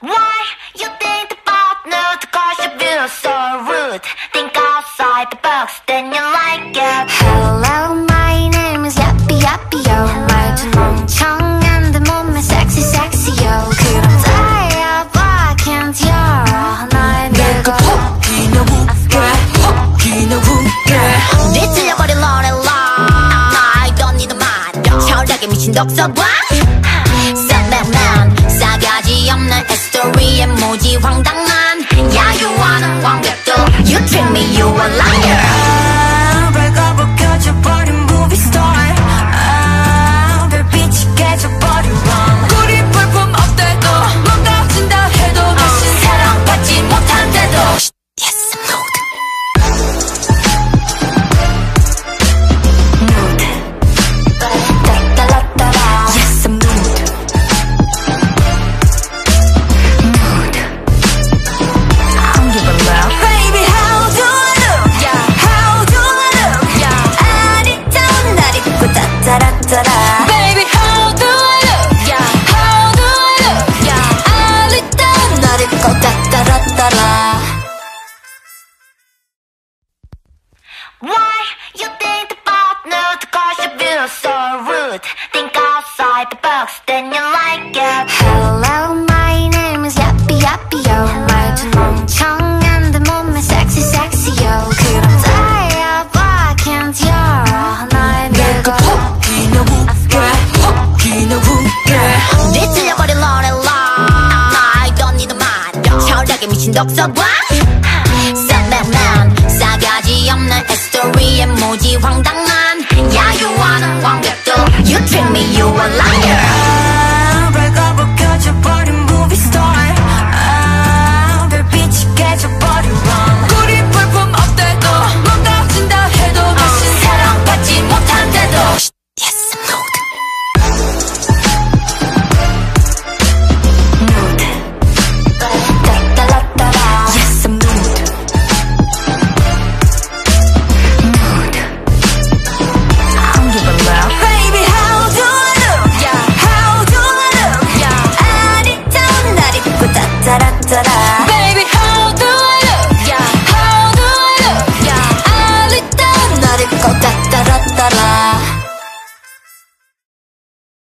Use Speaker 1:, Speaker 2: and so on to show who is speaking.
Speaker 1: Why you think the partner to cause you feel so rude? Think outside the box, then you like it.
Speaker 2: Hello, my name is Yappy Yappy Yo. 말투 멍청한 데 몸매 sexy sexy yo. 그럼 다야 봐, can't 열어 날 밀고.
Speaker 3: 혹이나 웃게 혹이나 웃게
Speaker 1: 뒤틀려버린 노래라 I don't need a man 철학에 미친 독서관 무지
Speaker 2: 따따라따라
Speaker 3: Baby how do I look
Speaker 1: Yeah.
Speaker 3: How do I look
Speaker 1: Yeah.
Speaker 3: 아리따운 날 입고 따따라따라
Speaker 1: Why you think the partner to cause you feel so rude? Think outside the box, then you like 철학에 미친 독서관 Sadman 싸가지 없는 스토리에 무지 황당한 야유하는 완벽도 You treat me you a liar